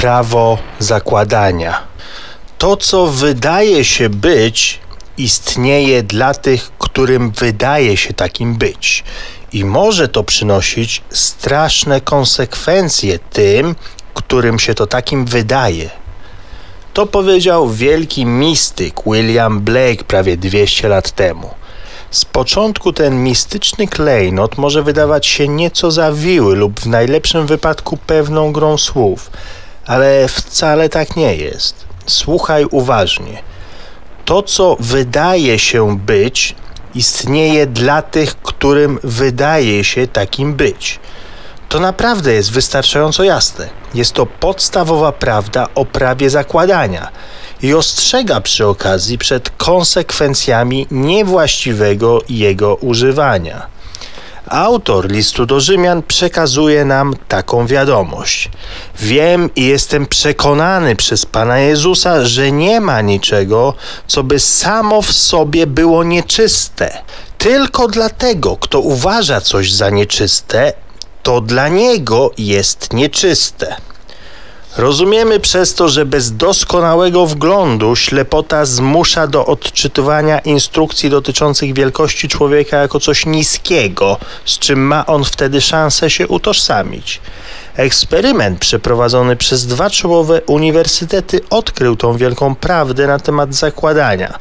prawo zakładania. To, co wydaje się być, istnieje dla tych, którym wydaje się takim być. I może to przynosić straszne konsekwencje tym, którym się to takim wydaje. To powiedział wielki mistyk William Blake prawie 200 lat temu. Z początku ten mistyczny klejnot może wydawać się nieco zawiły lub w najlepszym wypadku pewną grą słów, ale wcale tak nie jest. Słuchaj uważnie. To, co wydaje się być, istnieje dla tych, którym wydaje się takim być. To naprawdę jest wystarczająco jasne. Jest to podstawowa prawda o prawie zakładania i ostrzega przy okazji przed konsekwencjami niewłaściwego jego używania. Autor listu do Rzymian przekazuje nam taką wiadomość. Wiem i jestem przekonany przez Pana Jezusa, że nie ma niczego, co by samo w sobie było nieczyste. Tylko dlatego, kto uważa coś za nieczyste, to dla niego jest nieczyste. Rozumiemy przez to, że bez doskonałego wglądu ślepota zmusza do odczytywania instrukcji dotyczących wielkości człowieka jako coś niskiego, z czym ma on wtedy szansę się utożsamić. Eksperyment przeprowadzony przez dwa czołowe uniwersytety odkrył tą wielką prawdę na temat zakładania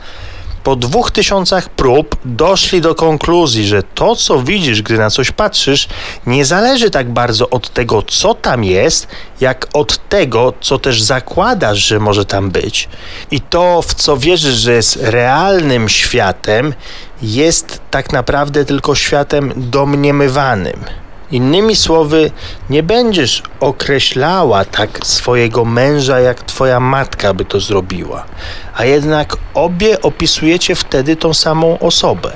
po dwóch tysiącach prób doszli do konkluzji, że to, co widzisz, gdy na coś patrzysz, nie zależy tak bardzo od tego, co tam jest, jak od tego, co też zakładasz, że może tam być. I to, w co wierzysz, że jest realnym światem, jest tak naprawdę tylko światem domniemywanym. Innymi słowy, nie będziesz określała tak swojego męża, jak twoja matka by to zrobiła, a jednak obie opisujecie wtedy tą samą osobę.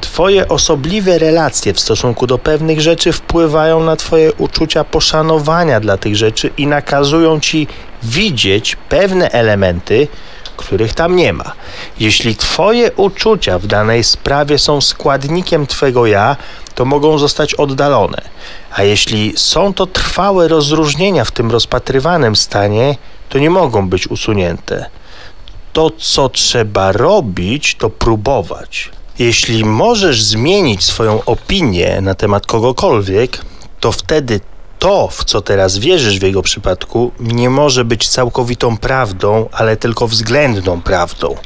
Twoje osobliwe relacje w stosunku do pewnych rzeczy wpływają na Twoje uczucia poszanowania dla tych rzeczy i nakazują Ci widzieć pewne elementy, których tam nie ma. Jeśli Twoje uczucia w danej sprawie są składnikiem Twego ja, to mogą zostać oddalone. A jeśli są to trwałe rozróżnienia w tym rozpatrywanym stanie, to nie mogą być usunięte. To, co trzeba robić, to próbować. Jeśli możesz zmienić swoją opinię na temat kogokolwiek, to wtedy to, w co teraz wierzysz w jego przypadku, nie może być całkowitą prawdą, ale tylko względną prawdą.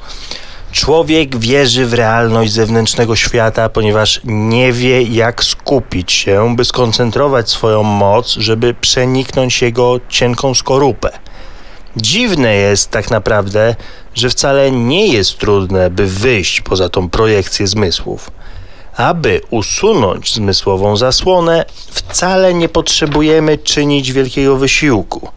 Człowiek wierzy w realność zewnętrznego świata, ponieważ nie wie, jak skupić się, by skoncentrować swoją moc, żeby przeniknąć jego cienką skorupę. Dziwne jest tak naprawdę, że wcale nie jest trudne, by wyjść poza tą projekcję zmysłów. Aby usunąć zmysłową zasłonę, wcale nie potrzebujemy czynić wielkiego wysiłku.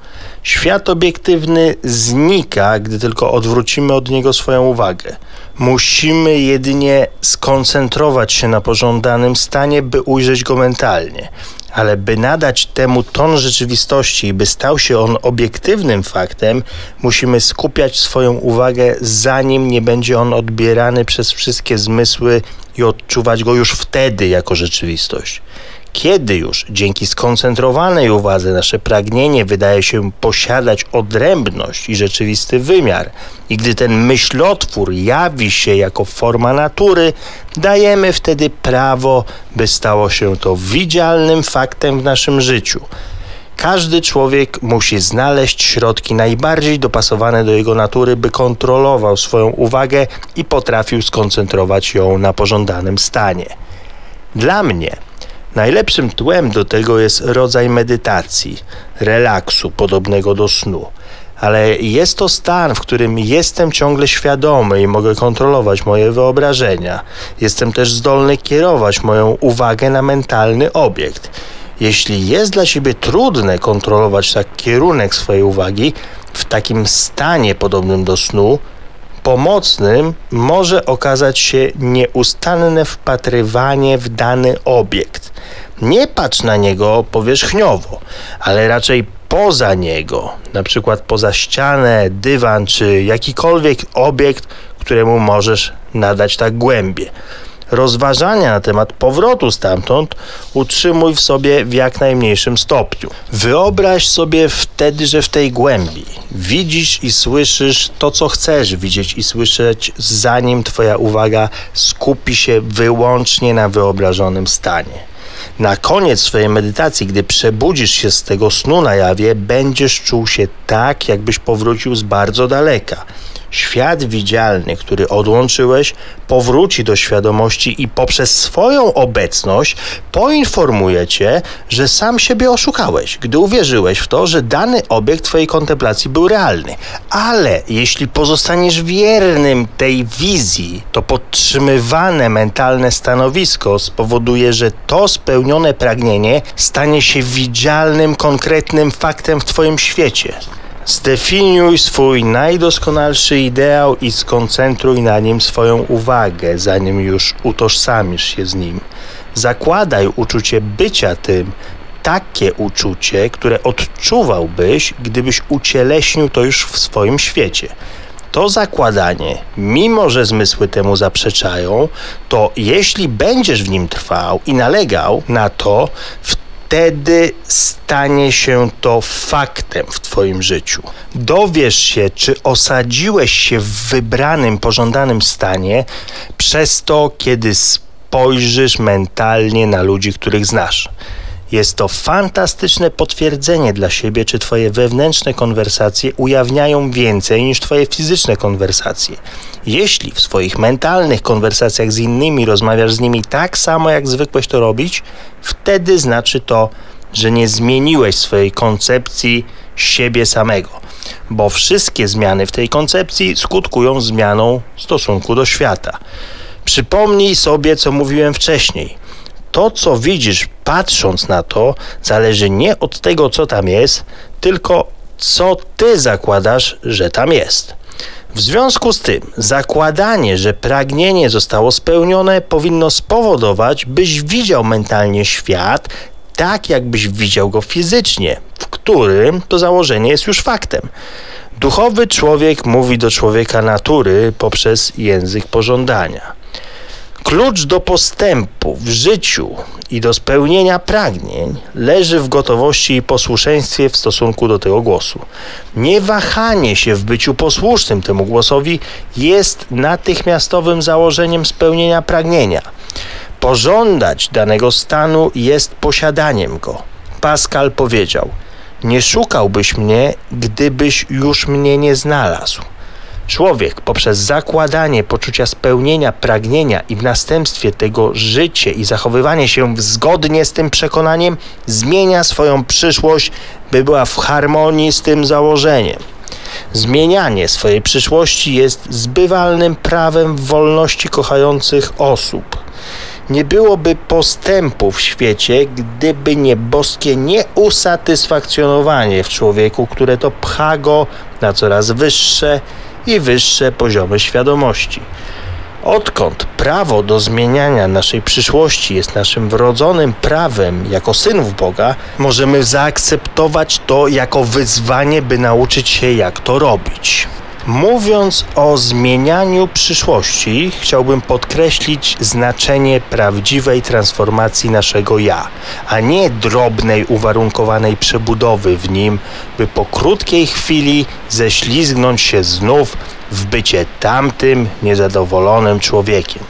Świat obiektywny znika, gdy tylko odwrócimy od niego swoją uwagę. Musimy jedynie skoncentrować się na pożądanym stanie, by ujrzeć go mentalnie. Ale by nadać temu ton rzeczywistości by stał się on obiektywnym faktem, musimy skupiać swoją uwagę, zanim nie będzie on odbierany przez wszystkie zmysły i odczuwać go już wtedy jako rzeczywistość. Kiedy już dzięki skoncentrowanej uwadze nasze pragnienie wydaje się posiadać odrębność i rzeczywisty wymiar, i gdy ten myślotwór jawi się jako forma natury, dajemy wtedy prawo, by stało się to widzialnym faktem w naszym życiu. Każdy człowiek musi znaleźć środki najbardziej dopasowane do jego natury, by kontrolował swoją uwagę i potrafił skoncentrować ją na pożądanym stanie. Dla mnie najlepszym tłem do tego jest rodzaj medytacji, relaksu podobnego do snu. Ale jest to stan, w którym jestem ciągle świadomy i mogę kontrolować moje wyobrażenia. Jestem też zdolny kierować moją uwagę na mentalny obiekt jeśli jest dla ciebie trudne kontrolować tak kierunek swojej uwagi w takim stanie podobnym do snu, pomocnym może okazać się nieustanne wpatrywanie w dany obiekt. Nie patrz na niego powierzchniowo, ale raczej poza niego, na przykład poza ścianę, dywan czy jakikolwiek obiekt, któremu możesz nadać tak głębie. rozważania na temat powrotu stamtąd utrzymuj w sobie w jak najmniejszym stopniu. Wyobraź sobie wtedy, że w tej głębi widzisz i słyszysz to, co chcesz widzieć i słyszeć, zanim Twoja uwaga skupi się wyłącznie na wyobrażonym stanie. Na koniec swojej medytacji, gdy przebudzisz się z tego snu na jawie, będziesz czuł się tak, jakbyś powrócił z bardzo daleka. Świat widzialny, który odłączyłeś, powróci do świadomości i poprzez swoją obecność poinformuje cię, że sam siebie oszukałeś, gdy uwierzyłeś w to, że dany obiekt twojej kontemplacji był realny. Ale jeśli pozostaniesz wiernym tej wizji, to podtrzymywane mentalne stanowisko spowoduje, że to spełnione pragnienie stanie się widzialnym, konkretnym faktem w twoim świecie. Zdefiniuj swój najdoskonalszy ideał i skoncentruj na nim swoją uwagę, zanim już utożsamisz się z nim. Zakładaj uczucie bycia tym, takie uczucie, które odczuwałbyś, gdybyś ucieleśnił to już w swoim świecie. To zakładanie, mimo że zmysły temu zaprzeczają, to jeśli będziesz w nim trwał i nalegał na to, w wtedy stanie się to faktem w Twoim życiu. Dowiesz się, czy osadziłeś się w wybranym, pożądanym stanie przez to, kiedy spojrzysz mentalnie na ludzi, których znasz. Jest to fantastyczne potwierdzenie dla siebie, czy Twoje wewnętrzne konwersacje ujawniają więcej niż Twoje fizyczne konwersacje. Jeśli w swoich mentalnych konwersacjach z innymi rozmawiasz z nimi tak samo, jak zwykłeś to robić, wtedy znaczy to, że nie zmieniłeś swojej koncepcji siebie samego, bo wszystkie zmiany w tej koncepcji skutkują zmianą stosunku do świata. Przypomnij sobie, co mówiłem wcześniej to, co widzisz patrząc na to, zależy nie od tego, co tam jest, tylko co ty zakładasz, że tam jest. W związku z tym, zakładanie, że pragnienie zostało spełnione, powinno spowodować, byś widział mentalnie świat tak, jakbyś widział go fizycznie, w którym to założenie jest już faktem. Duchowy człowiek mówi do człowieka natury poprzez język pożądania. Klucz do postępu w życiu i do spełnienia pragnień leży w gotowości i posłuszeństwie w stosunku do tego głosu. Niewahanie się w byciu posłusznym temu głosowi jest natychmiastowym założeniem spełnienia pragnienia. Pożądać danego stanu jest posiadaniem go. Pascal powiedział: Nie szukałbyś mnie, gdybyś już mnie nie znalazł. Człowiek poprzez zakładanie poczucia spełnienia, pragnienia i w następstwie tego życie i zachowywanie się zgodnie z tym przekonaniem zmienia swoją przyszłość, by była w harmonii z tym założeniem. Zmienianie swojej przyszłości jest zbywalnym prawem wolności kochających osób. Nie byłoby postępu w świecie, gdyby nie boskie nieusatysfakcjonowanie w człowieku, które to pcha go na coraz wyższe i wyższe poziomy świadomości. Odkąd prawo do zmieniania naszej przyszłości jest naszym wrodzonym prawem jako synów Boga, możemy zaakceptować to jako wyzwanie, by nauczyć się, jak to robić. Mówiąc o zmienianiu przyszłości, chciałbym podkreślić znaczenie prawdziwej transformacji naszego ja, a nie drobnej, uwarunkowanej przebudowy w nim, by po krótkiej chwili ześlizgnąć się znów w bycie tamtym niezadowolonym człowiekiem.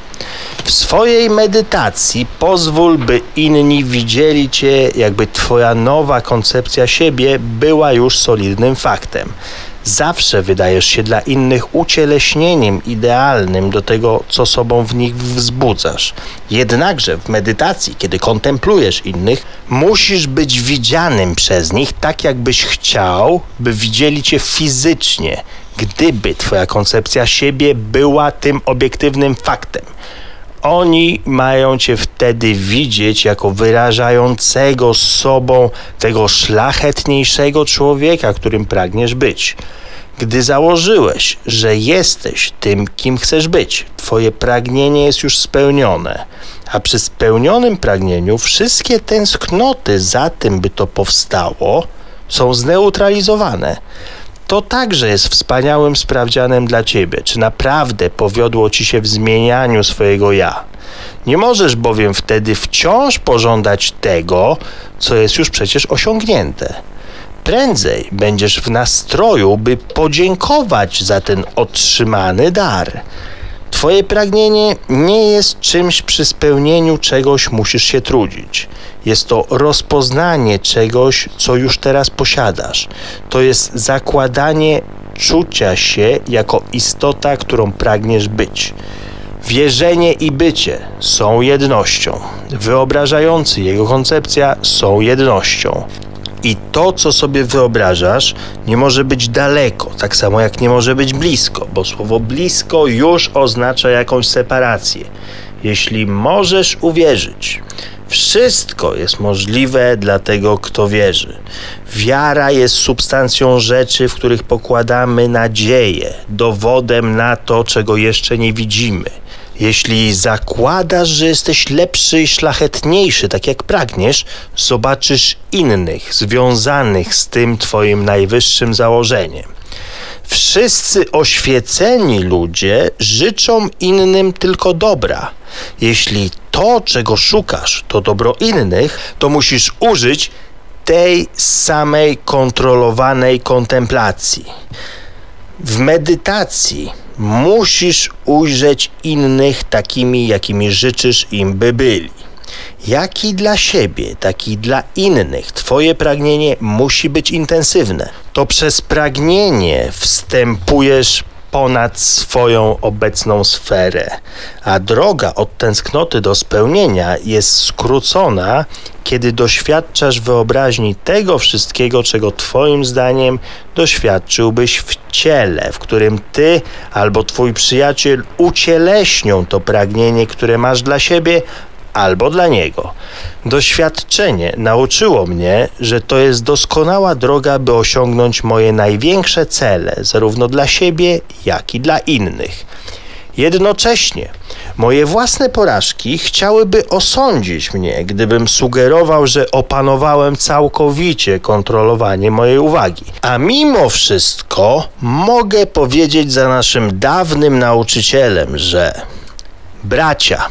W swojej medytacji pozwól, by inni widzieli Cię, jakby Twoja nowa koncepcja siebie była już solidnym faktem. Zawsze wydajesz się dla innych ucieleśnieniem idealnym do tego, co sobą w nich wzbudzasz. Jednakże w medytacji, kiedy kontemplujesz innych, musisz być widzianym przez nich tak, jakbyś chciał, by widzieli cię fizycznie, gdyby twoja koncepcja siebie była tym obiektywnym faktem. Oni mają cię wtedy widzieć jako wyrażającego sobą tego szlachetniejszego człowieka, którym pragniesz być. Gdy założyłeś, że jesteś tym, kim chcesz być, Twoje pragnienie jest już spełnione, a przy spełnionym pragnieniu wszystkie tęsknoty za tym, by to powstało, są zneutralizowane. To także jest wspaniałym sprawdzianem dla ciebie, czy naprawdę powiodło ci się w zmienianiu swojego ja. Nie możesz bowiem wtedy wciąż pożądać tego, co jest już przecież osiągnięte. Prędzej będziesz w nastroju, by podziękować za ten otrzymany dar. Twoje pragnienie nie jest czymś przy spełnieniu czegoś musisz się trudzić. Jest to rozpoznanie czegoś, co już teraz posiadasz. To jest zakładanie czucia się jako istota, którą pragniesz być. Wierzenie i bycie są jednością. Wyobrażający jego koncepcja są jednością. I to, co sobie wyobrażasz, nie może być daleko, tak samo jak nie może być blisko, bo słowo blisko już oznacza jakąś separację. Jeśli możesz uwierzyć, wszystko jest możliwe dla tego, kto wierzy. Wiara jest substancją rzeczy, w których pokładamy nadzieję, dowodem na to, czego jeszcze nie widzimy. Jeśli zakładasz, że jesteś lepszy i szlachetniejszy, tak jak pragniesz, zobaczysz innych związanych z tym Twoim najwyższym założeniem. Wszyscy oświeceni ludzie życzą innym tylko dobra. Jeśli to, czego szukasz, to dobro innych, to musisz użyć tej samej kontrolowanej kontemplacji. W medytacji musisz ujrzeć innych takimi, jakimi życzysz im by byli. Jak i dla siebie, tak i dla innych, Twoje pragnienie musi być intensywne. To przez pragnienie wstępujesz ponad swoją obecną sferę, a droga od tęsknoty do spełnienia jest skrócona, kiedy doświadczasz wyobraźni tego wszystkiego, czego Twoim zdaniem doświadczyłbyś w ciele, w którym Ty albo Twój przyjaciel ucieleśnią to pragnienie, które masz dla siebie, albo dla niego. Doświadczenie nauczyło mnie, że to jest doskonała droga, by osiągnąć moje największe cele, zarówno dla siebie, jak i dla innych. Jednocześnie moje własne porażki chciałyby osądzić mnie, gdybym sugerował, że opanowałem całkowicie kontrolowanie mojej uwagi. A mimo wszystko mogę powiedzieć za naszym dawnym nauczycielem, że bracia,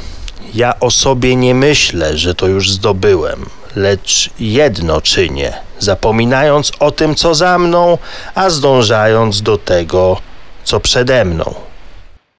ja o sobie nie myślę, że to już zdobyłem, lecz jedno czynię, zapominając o tym, co za mną, a zdążając do tego, co przede mną.